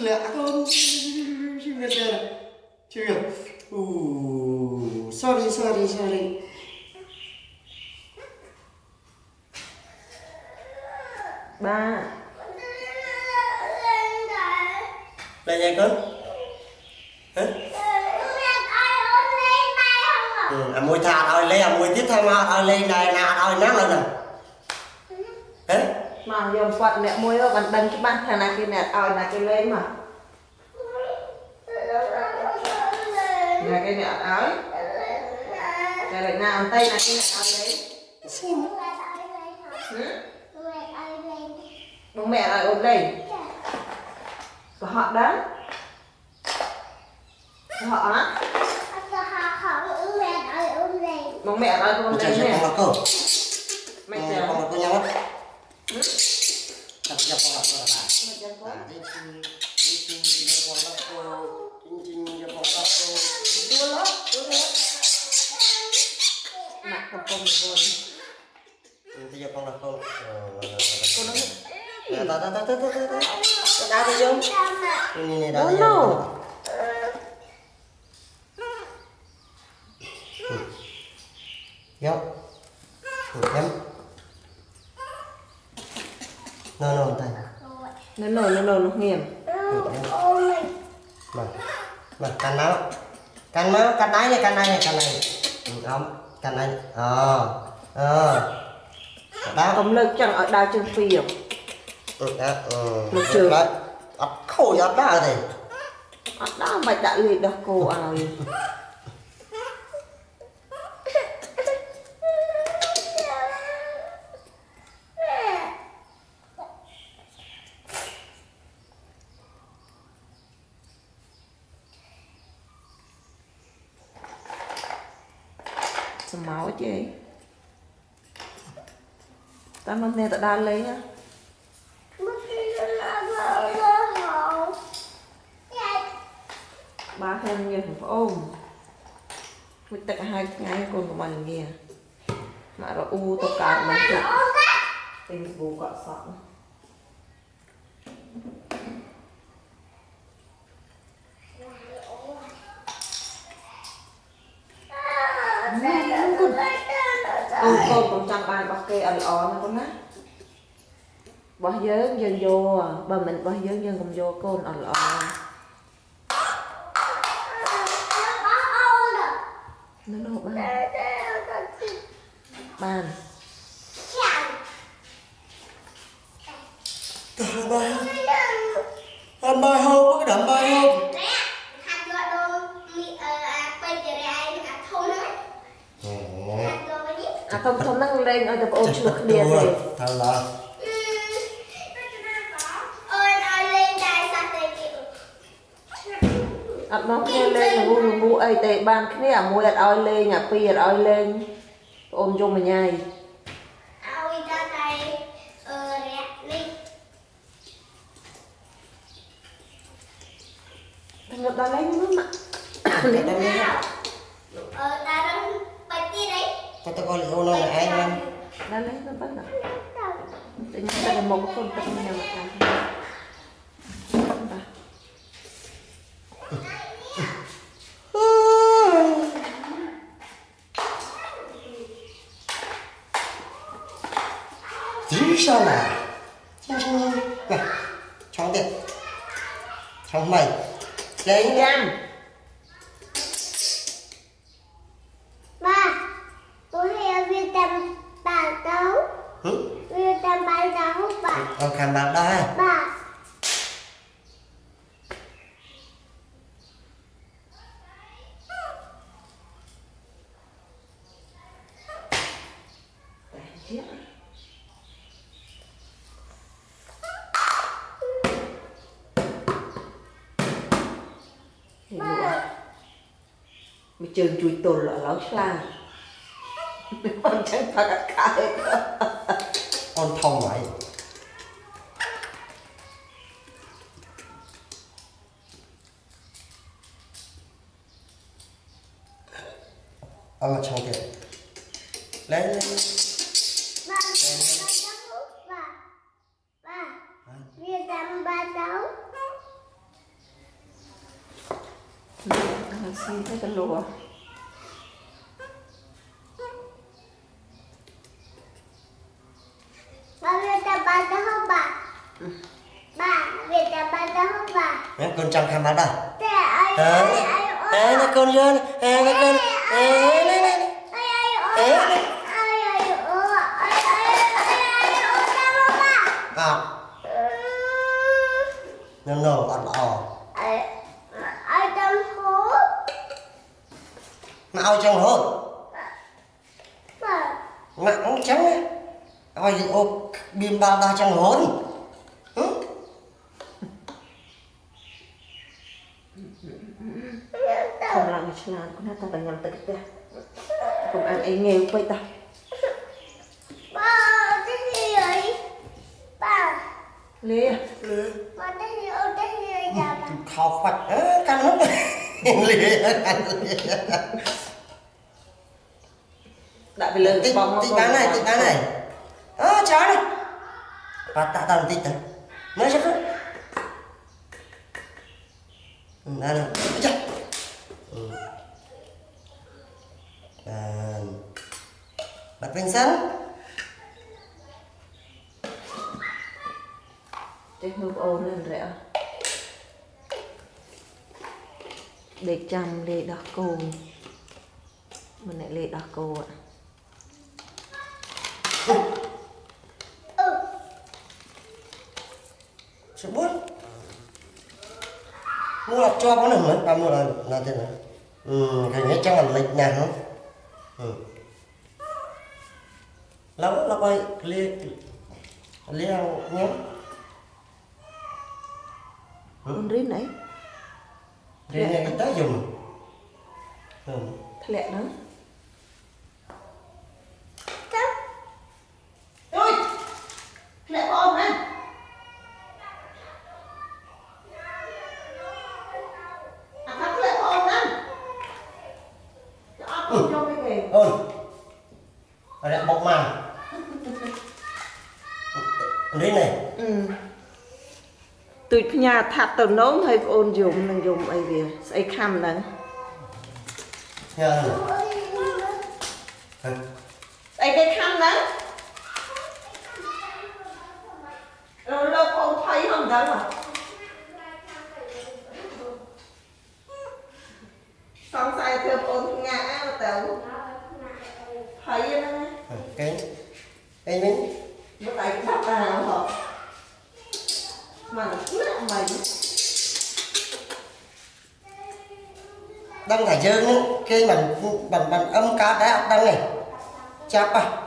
lẹ con chưa biết đây chưa biết uh, sorry sorry sorry ba là nhà con. Hả? Ừ, à mùi thà thôi lấy à mùi tiếp theo mà thôi lấy này nà thôi nát lên rồi មកយកគាត់អ្នកមួយទៅបានដឹងច្បាស់ថាណាគេអ្នកឲ្យណាគេលេងមកណាគេអ្នកអត់ឲ្យតែលេងណាអន្តីណាគេអ្នកឲ្យលេងបងមែឲ្យអូនលេងកុហកដឹងកុហកអត់បងមែឲ្យកូនលេង Chạy នេះ chạy con là cơ មិន Con ចឹង là con nhau á Chặt nhập con là cơ là មិនចឹងកូន À, đi chinh đi chinh đi con là cơ chinh chinh đi con là cơ ដួលហ៎ដួលហ៎ណាក់កំ kerja pola pola. Nah, cincin di pola pola. cincin di pola pola. Dulu dulu nak kepung pun dia pola pola. Kuno ya tata tata tata tata tata tata tata tata tata tata នៅនៅនោះងៀមអូមែនបាទបាទកាន់មកកាន់មកកាន់ដៃកាន់ដៃកាន់ដៃអំកាន់ដៃអូអឺដាក់កុំលើកចឹងឲ្យដើរជើងពីរអឺដាក់អឺលើកជើងអត់ខូចអត់ដើរទេអត់ដើរមិនបាច់ដាក់លុយដោះគោឲ្យ សម្ោចទេតាមមកគ្នាទៅដើរលេងណាបាខាងងារបងប្អូនមួយទឹកឲ្យថ្ងៃកូនកុំឲ្យងារមករអ៊ូទៅកើតមិនទឹកពេញបូកក់សក់ កូនកូនកុំចង់បានរបស់គេឲ្យល្អណាកូនណារបស់យើងយើងយកបើមិនរបស់យើងយើងកុំយកកូនអត់ល្អនៅនោះបានបាន Ăn bài không? Có cái đậm bài không? Ừ. អាធំធំហ្នឹងលេងឲ្យតែបងអូនឆ្លោះគ្នាទេ Thật là អត់មកគ្នាលេងល្ងូល្ងូអីទេបានគ្នាអាមួយអត់ឲ្យលេងអាពីរអត់ឲ្យលេងបងអូនយំមួយញ៉ៃតែងត់ដល់លេងនោះម៉ាក់លេង Đâm đi ha Có con thì không lo là ai em. Nó lấy nó bắt rồi tự nhiên ta là một con ta không nhờ cả chính sao nào cháu đi cháu mày. Đánh em. Ờ khám bạc đó ha Mày chừng chui tồn là lỡ xa. Con chẳng thật cả cái Con thông mày ờ xong kìa. Lên. Lên. ba, cái lùa ba việt ta ba ba. ta không ba ba việt ta ba ta không ba mấy con trăng tham ba ba thế ai ai ai con lên. Ai con ai ទេបាទនឹងនៅអត់ល្អឲ្យចំហូបមកឲ្យចំហូបបាទមកអញ្ចឹងឲ្យអូបបៀមបាល់ដល់ចឹងរហូតខ្ញុំឡើងឆ្លាតណាស់តែញ៉ាំទឹកផ្ទះ Kung ang ay ngayon pa ita. bà cái gì vậy? Bà, Lia. bà cái gì? Ô cái gì vậy bà? Khóc phật Ê, cắn lắm. Lìa Đã bị lớn Tích, bóng tích bán này, tích bán này. Ơ, chó này. Bà tạ tao tích đấy Mới chắc đó Ừ, ăn rồi Ôi trời Ừ. Bật Vincent Chết ngược ôn lên rẻ. Để chăm lê đọc cô. Mình lại lê đọc cô ạ. Sự buồn Mua là cho nừng nữa Bà mua là là thế nào Ừ, cái này chẳng là lịch nhà Ừ. Lâu là coi lia Lia nhé. Con rít nấy. Lia này tới dùng. Ừ. Thật lẹ đó. Ở đây bọc màn Lia này Ừ. ទូចផ្ញើថាត់ទៅនោមហើយប្អូនយំនឹងយំអីវាស្អីខំហ្នឹង Nghe này Ừ. ស្អីគេខំហ្នឹងរលោកប្អូនថៃហ្នឹងដឹងហ៎សង្ស័យធ្វើប្អូនងាក់ទៅ Ê mình Lúc này cũng bắt vào hả Mà nó cứ là mày. Đăng cả dương ấy Khi mình, mình, âm cá đá đăng này. Chắp à?